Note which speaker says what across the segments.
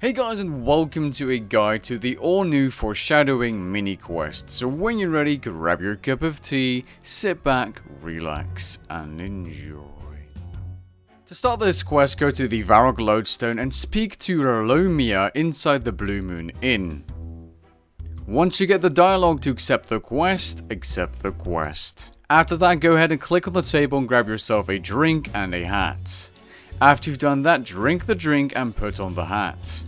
Speaker 1: Hey guys and welcome to a guide to the all new foreshadowing mini quest. So when you're ready, grab your cup of tea, sit back, relax and enjoy. To start this quest, go to the Varrock Lodestone and speak to Ralomia inside the Blue Moon Inn. Once you get the dialogue to accept the quest, accept the quest. After that, go ahead and click on the table and grab yourself a drink and a hat. After you've done that, drink the drink and put on the hat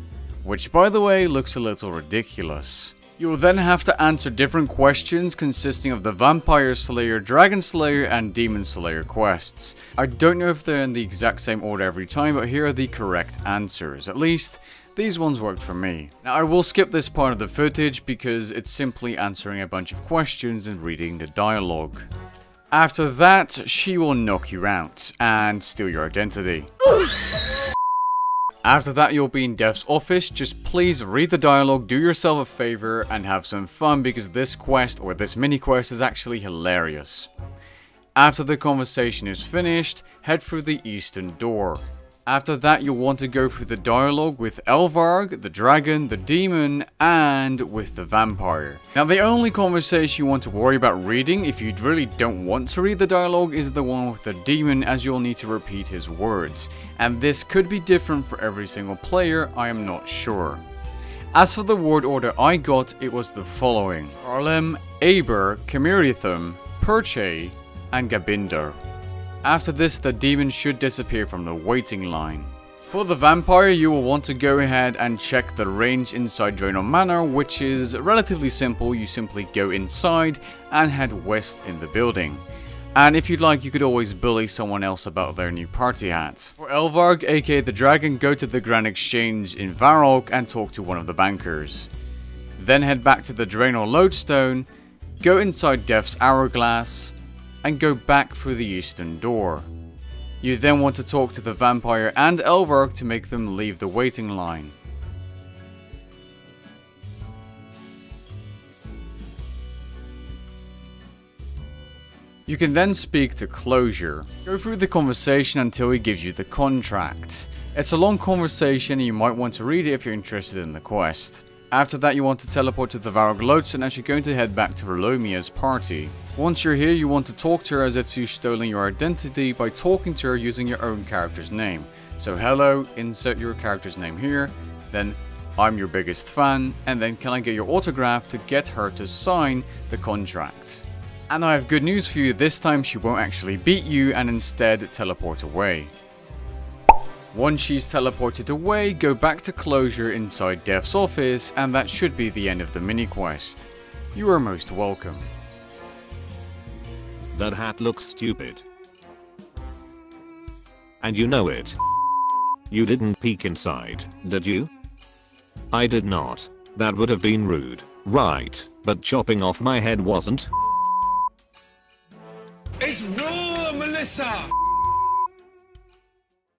Speaker 1: which by the way looks a little ridiculous. You will then have to answer different questions consisting of the Vampire Slayer, Dragon Slayer, and Demon Slayer quests. I don't know if they're in the exact same order every time, but here are the correct answers. At least, these ones worked for me. Now I will skip this part of the footage because it's simply answering a bunch of questions and reading the dialogue. After that, she will knock you out and steal your identity. After that you'll be in Death's office, just please read the dialogue, do yourself a favor and have some fun because this quest or this mini quest is actually hilarious. After the conversation is finished, head through the eastern door. After that, you'll want to go through the dialogue with Elvarg, the dragon, the demon, and with the vampire. Now, the only conversation you want to worry about reading if you really don't want to read the dialogue is the one with the demon as you'll need to repeat his words. And this could be different for every single player, I am not sure. As for the word order I got, it was the following. Arlem, Aber, Camerinthum, Perche, and Gabinder. After this, the demon should disappear from the waiting line. For the vampire, you will want to go ahead and check the range inside Draynor Manor, which is relatively simple. You simply go inside and head west in the building. And if you'd like, you could always bully someone else about their new party hat. For Elvarg, aka the Dragon, go to the Grand Exchange in Varrock and talk to one of the bankers. Then head back to the Draynor Lodestone, go inside Death's Hourglass, and go back through the eastern door. You then want to talk to the vampire and Elvarg to make them leave the waiting line. You can then speak to Closure. Go through the conversation until he gives you the contract. It's a long conversation and you might want to read it if you're interested in the quest. After that you want to teleport to the Varrock Lodestone as you're going to head back to Ralomia's party. Once you're here you want to talk to her as if you've stolen your identity by talking to her using your own character's name. So hello, insert your character's name here, then I'm your biggest fan, and then can I get your autograph to get her to sign the contract. And I have good news for you, this time she won't actually beat you and instead teleport away. Once she's teleported away, go back to closure inside Death's office and that should be the end of the mini quest. You are most welcome.
Speaker 2: That hat looks stupid. And you know it. You didn't peek inside, did you? I did not. That would have been rude, right, but chopping off my head wasn't?
Speaker 3: It's raw, Melissa!